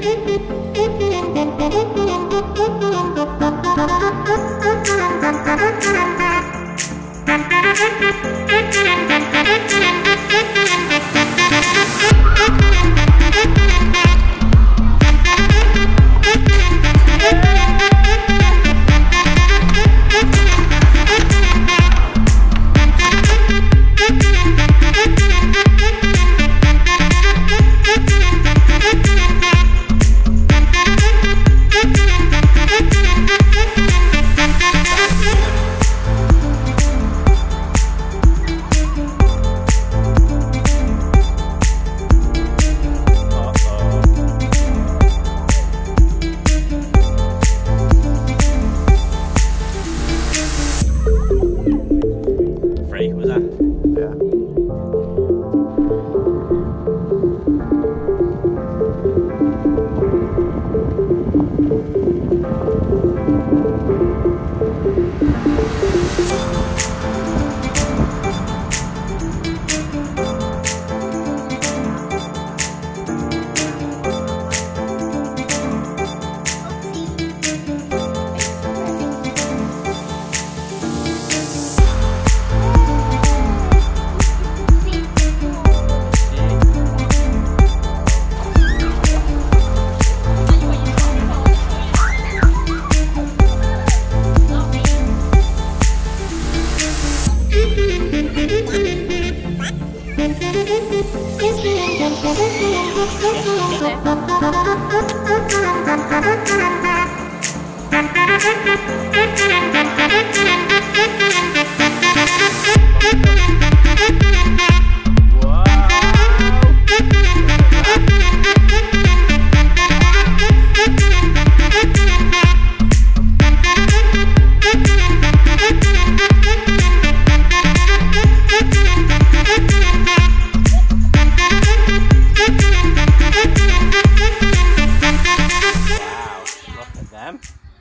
Thank you. ね。